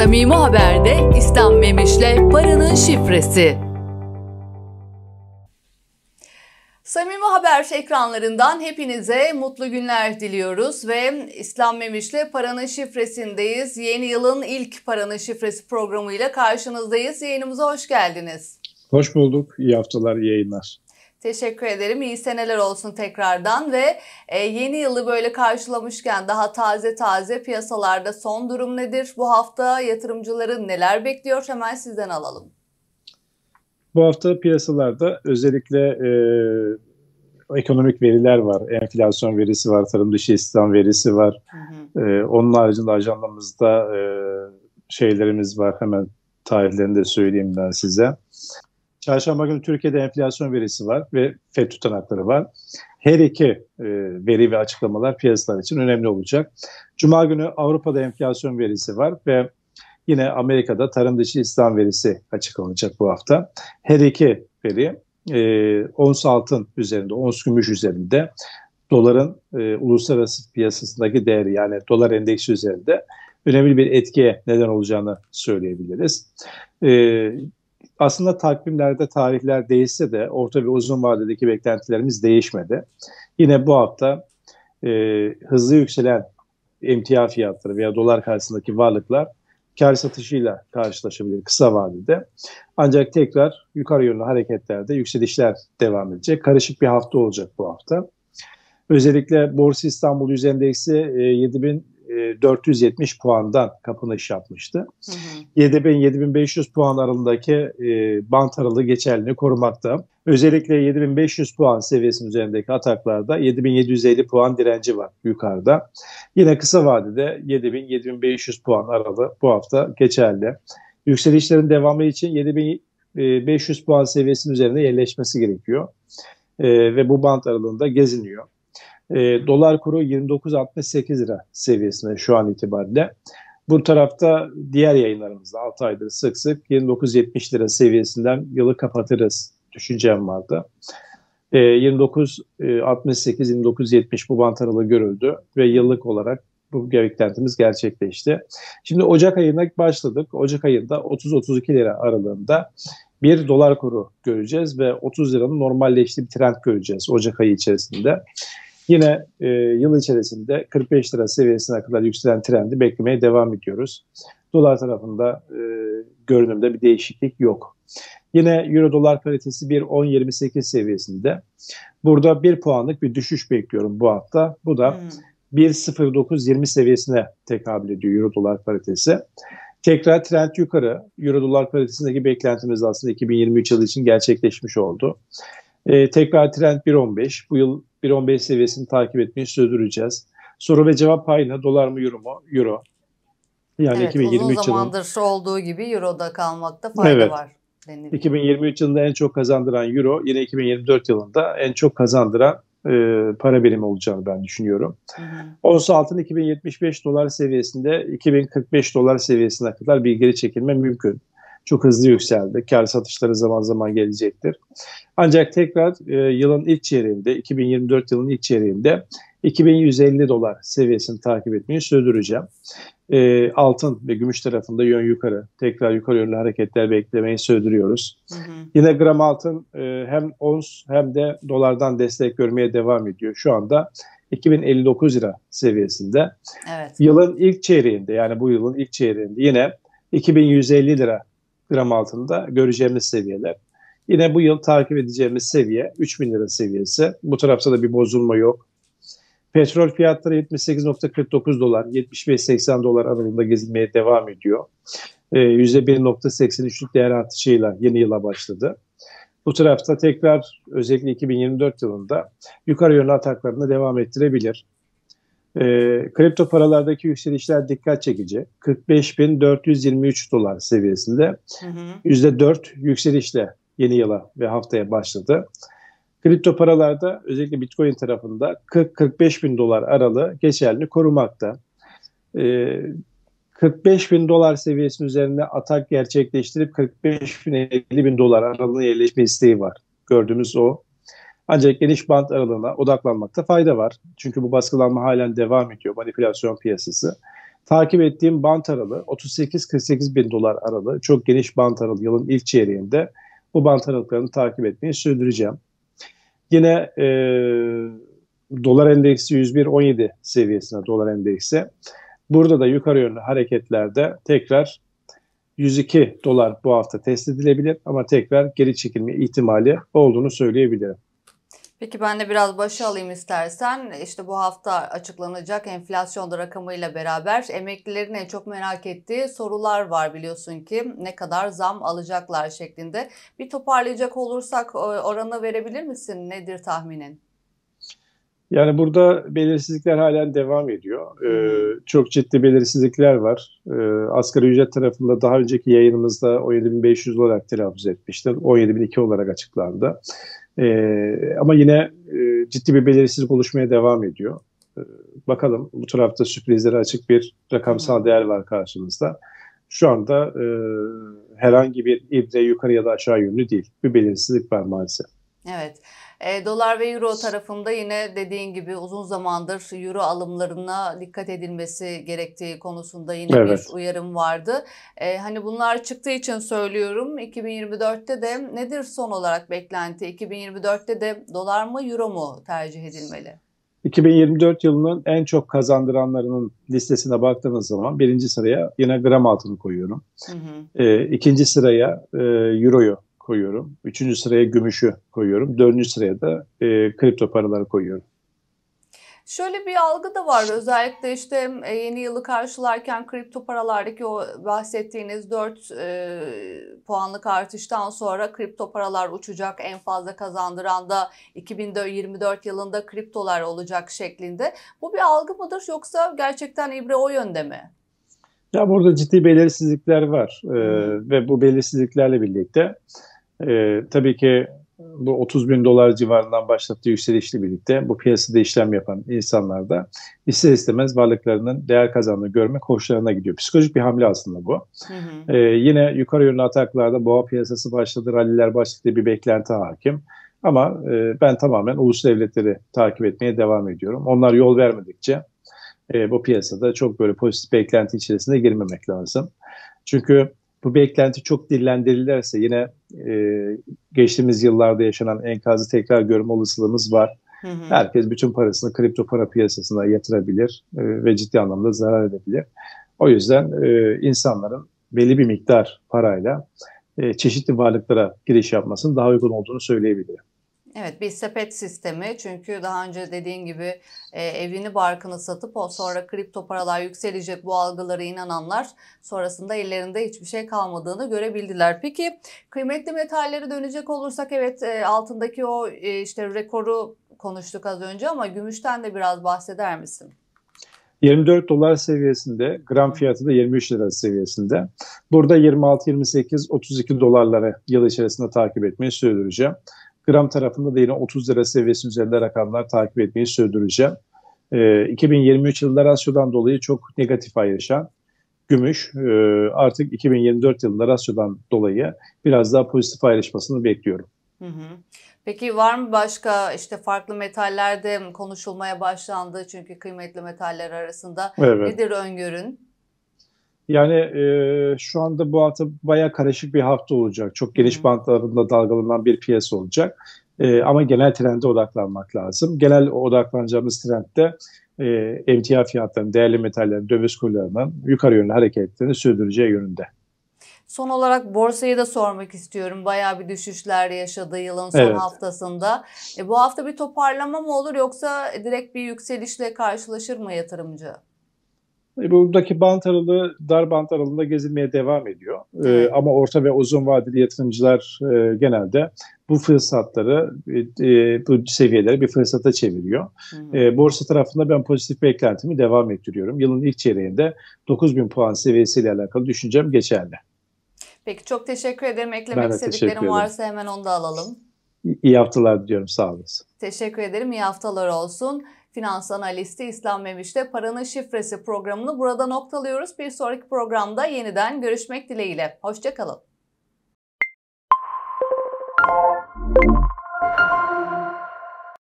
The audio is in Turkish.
Samimi Haber'de İslam Memiş'le Paranın Şifresi. Samimi Haber ekranlarından hepinize mutlu günler diliyoruz ve İslam Memiş'le Paranın Şifresi'ndeyiz. Yeni yılın ilk Paranın Şifresi programıyla karşınızdayız. Yayınımıza hoş geldiniz. Hoş bulduk. İyi haftalar, iyi yayınlar. Teşekkür ederim. İyi seneler olsun tekrardan ve e, yeni yılı böyle karşılamışken daha taze taze piyasalarda son durum nedir? Bu hafta yatırımcıların neler bekliyor? Hemen sizden alalım. Bu hafta piyasalarda özellikle e, ekonomik veriler var. Enflasyon verisi var, tarım dışı istihdam verisi var. Hı hı. E, onun haricinde ajandamızda e, şeylerimiz var. Hemen tarihlerini de söyleyeyim ben size. Çarşamba günü Türkiye'de enflasyon verisi var ve FED tutanakları var. Her iki e, veri ve açıklamalar piyasalar için önemli olacak. Cuma günü Avrupa'da enflasyon verisi var ve yine Amerika'da tarım dışı istihdam verisi açıklanacak bu hafta. Her iki veri e, ons altın üzerinde, ons gümüş üzerinde doların e, uluslararası piyasasındaki değeri yani dolar endeksi üzerinde önemli bir etkiye neden olacağını söyleyebiliriz. E, aslında takvimlerde tarihler değişse de orta ve uzun vadedeki beklentilerimiz değişmedi. Yine bu hafta e, hızlı yükselen emtia fiyatları veya dolar karşısındaki varlıklar kar satışıyla karşılaşabilir kısa vadede. Ancak tekrar yukarı yönlü hareketlerde yükselişler devam edecek. Karışık bir hafta olacak bu hafta. Özellikle Borsa İstanbul Yüz Endeksi e, 7000 470 puandan kapanış yapmıştı. Hı hı. 7000-7500 puan aralığındaki e, bant aralığı geçerliliğini korumakta. Özellikle 7500 puan seviyesinin üzerindeki ataklarda 7750 puan direnci var yukarıda. Yine kısa vadede 7000-7500 puan aralığı bu hafta geçerli. Yükselişlerin devamı için 7500 puan seviyesinin üzerinde yerleşmesi gerekiyor. E, ve bu bant aralığında geziniyor. E, dolar kuru 29.68 lira seviyesinde şu an itibariyle. Bu tarafta diğer yayınlarımızda 6 aydır sık sık 29.70 lira seviyesinden yılı kapatırız düşüncem vardı. E, 29.68-29.70 bu bant aralığı görüldü ve yıllık olarak bu beklentimiz gerçekleşti. Şimdi Ocak ayına başladık. Ocak ayında 30-32 lira aralığında bir dolar kuru göreceğiz ve 30 liranın normalleştiği bir trend göreceğiz Ocak ayı içerisinde. Yine e, yıl içerisinde 45 lira seviyesine kadar yükselen trendi beklemeye devam ediyoruz. Dolar tarafında e, görünümde bir değişiklik yok. Yine Euro dolar paritesi 1.10.28 seviyesinde. Burada bir puanlık bir düşüş bekliyorum bu hafta. Bu da hmm. 1.09.20 seviyesine tekabül ediyor Euro dolar paritesi. Tekrar trend yukarı. Euro dolar paritesindeki beklentimiz aslında 2023 yılı için gerçekleşmiş oldu. Ee, tekrar trend 1.15. Bu yıl 1.15 seviyesini takip etmeyi sürdüreceğiz. Soru ve cevap payına dolar mı euro mu? Euro. Yani evet, 2023 uzun zamandır yılın... olduğu gibi euroda kalmakta fayda evet. var. Deniliyor. 2023 yılında en çok kazandıran euro, yine 2024 yılında en çok kazandıran e, para birimi olacağını ben düşünüyorum. Hı hı. Ons altın 2075 dolar seviyesinde 2045 dolar seviyesine kadar bir geri çekilme mümkün çok hızlı yükseldi. Kar satışları zaman zaman gelecektir. Ancak tekrar e, yılın ilk çeyreğinde, 2024 yılının ilk çeyreğinde 2150 dolar seviyesini takip etmeyi sürdüreceğim. E, altın ve gümüş tarafında yön yukarı, tekrar yukarı yönlü hareketler beklemeyi sürdürüyoruz. Hı hı. Yine gram altın e, hem ons hem de dolardan destek görmeye devam ediyor. Şu anda 2059 lira seviyesinde. Evet. Yılın ilk çeyreğinde yani bu yılın ilk çeyreğinde yine 2150 lira gram altında göreceğimiz seviyeler. Yine bu yıl takip edeceğimiz seviye 3000 lira seviyesi. Bu tarafta da bir bozulma yok. Petrol fiyatları 78.49 dolar, 75-80 dolar aralığında gezinmeye devam ediyor. E, %1.83'lük değer artışıyla yeni yıla başladı. Bu tarafta tekrar özellikle 2024 yılında yukarı yönlü ataklarını devam ettirebilir. E, kripto paralardaki yükselişler dikkat çekici. 45.423 dolar seviyesinde hı hı. %4 yükselişle yeni yıla ve haftaya başladı. Kripto paralarda özellikle Bitcoin tarafında 40-45 bin dolar aralığı geçerli korumakta. Ee, 45 bin dolar seviyesinin üzerinde atak gerçekleştirip 45 bin 50 bin dolar aralığına yerleşme isteği var. Gördüğümüz o. Ancak geniş bant aralığına odaklanmakta fayda var. Çünkü bu baskılanma halen devam ediyor manipülasyon piyasası. Takip ettiğim bant aralığı 38-48 bin dolar aralığı. Çok geniş bant aralığı yılın ilk çeyreğinde. Bu bant aralıklarını takip etmeyi sürdüreceğim. Yine e, dolar endeksi 101.17 seviyesine dolar endeksi. Burada da yukarı yönlü hareketlerde tekrar 102 dolar bu hafta test edilebilir ama tekrar geri çekilme ihtimali olduğunu söyleyebilirim. Peki ben de biraz başa alayım istersen. İşte bu hafta açıklanacak enflasyon rakamıyla beraber emeklilerin en çok merak ettiği sorular var biliyorsun ki. Ne kadar zam alacaklar şeklinde. Bir toparlayacak olursak oranı verebilir misin? Nedir tahminin? Yani burada belirsizlikler halen devam ediyor. Ee, çok ciddi belirsizlikler var. Ee, asgari ücret tarafında daha önceki yayınımızda 17.500 olarak telaffuz etmiştir. 17.002 olarak açıklandı. Ee, ama yine e, ciddi bir belirsizlik oluşmaya devam ediyor. Ee, bakalım bu tarafta sürprizlere açık bir rakamsal değer var karşımızda. Şu anda e, herhangi bir ibre yukarı ya da aşağı yönlü değil. Bir belirsizlik var maalesef. Evet. E, dolar ve euro tarafında yine dediğin gibi uzun zamandır euro alımlarına dikkat edilmesi gerektiği konusunda yine evet. bir uyarım vardı. E, hani bunlar çıktığı için söylüyorum 2024'te de nedir son olarak beklenti? 2024'te de dolar mı euro mu tercih edilmeli? 2024 yılının en çok kazandıranlarının listesine baktığımız zaman birinci sıraya yine gram altını koyuyorum. Hı hı. E, ikinci sıraya e, euroyu koyuyorum. Üçüncü sıraya gümüşü koyuyorum. Dördüncü sıraya da e, kripto paraları koyuyorum. Şöyle bir algı da var özellikle işte e, yeni yılı karşılarken kripto paralardaki o bahsettiğiniz 4 e, puanlık artıştan sonra kripto paralar uçacak en fazla kazandıran da 2024 yılında kriptolar olacak şeklinde. Bu bir algı mıdır yoksa gerçekten ibre o yönde mi? Ya burada ciddi belirsizlikler var ee, ve bu belirsizliklerle birlikte e, tabii ki bu 30 bin dolar civarından başlattığı yükselişle birlikte bu piyasada işlem yapan insanlar da ister istemez varlıklarının değer kazandığını görmek hoşlarına gidiyor. Psikolojik bir hamle aslında bu. Hı hı. Ee, yine yukarı yönlü ataklarda boğa piyasası başladı, ralliler başladı bir beklenti hakim. Ama e, ben tamamen ulus devletleri takip etmeye devam ediyorum. Onlar yol vermedikçe e, bu piyasada çok böyle pozitif beklenti içerisinde girmemek lazım. Çünkü bu beklenti çok dillendirilirse yine e, geçtiğimiz yıllarda yaşanan enkazı tekrar görme olasılığımız var. Hı hı. Herkes bütün parasını kripto para piyasasına yatırabilir e, ve ciddi anlamda zarar edebilir. O yüzden e, insanların belli bir miktar parayla e, çeşitli varlıklara giriş yapmasının daha uygun olduğunu söyleyebilirim. Evet bir sepet sistemi çünkü daha önce dediğin gibi e, evini barkını satıp o sonra kripto paralar yükselecek bu algılara inananlar sonrasında ellerinde hiçbir şey kalmadığını görebildiler. Peki kıymetli metallere dönecek olursak evet e, altındaki o e, işte rekoru konuştuk az önce ama gümüşten de biraz bahseder misin? 24 dolar seviyesinde, gram fiyatı da 23 lira seviyesinde. Burada 26, 28, 32 dolarları yıl içerisinde takip etmeyi sürdüreceğim. Gram tarafında da yine 30 lira seviyesi üzerinde rakamlar takip etmeyi sürdüreceğim. E, ee, 2023 yılında rasyodan dolayı çok negatif ayrışan gümüş e, artık 2024 yılında rasyodan dolayı biraz daha pozitif ayrışmasını bekliyorum. Hı hı. Peki var mı başka işte farklı metallerde konuşulmaya başlandı çünkü kıymetli metaller arasında evet. nedir öngörün? Yani e, şu anda bu hafta baya karışık bir hafta olacak. Çok geniş bantlarında dalgalanan bir piyasa olacak. E, ama genel trende odaklanmak lazım. Genel odaklanacağımız trendde e, emtia fiyatlarının, değerli metallerin, döviz kurlarının yukarı yönlü hareketlerini sürdüreceği yönünde. Son olarak borsayı da sormak istiyorum. Bayağı bir düşüşler yaşadı yılın son evet. haftasında. E, bu hafta bir toparlama mı olur yoksa direkt bir yükselişle karşılaşır mı yatırımcı? E, buradaki bant aralığı dar bant aralığında gezilmeye devam ediyor. E. Ee, ama orta ve uzun vadeli yatırımcılar e, genelde bu fırsatları, e, bu seviyeleri bir fırsata çeviriyor. E, borsa tarafında ben pozitif beklentimi devam ettiriyorum. Yılın ilk çeyreğinde 9000 puan seviyesiyle alakalı düşüncem geçerli. Peki çok teşekkür ederim. Eklemek istediklerim varsa hemen onu da alalım. İyi haftalar diliyorum. Sağ olasın. Teşekkür ederim. İyi haftalar olsun. Finans analisti İslam Memiş'te Paranın Şifresi programını burada noktalıyoruz. Bir sonraki programda yeniden görüşmek dileğiyle. Hoşçakalın.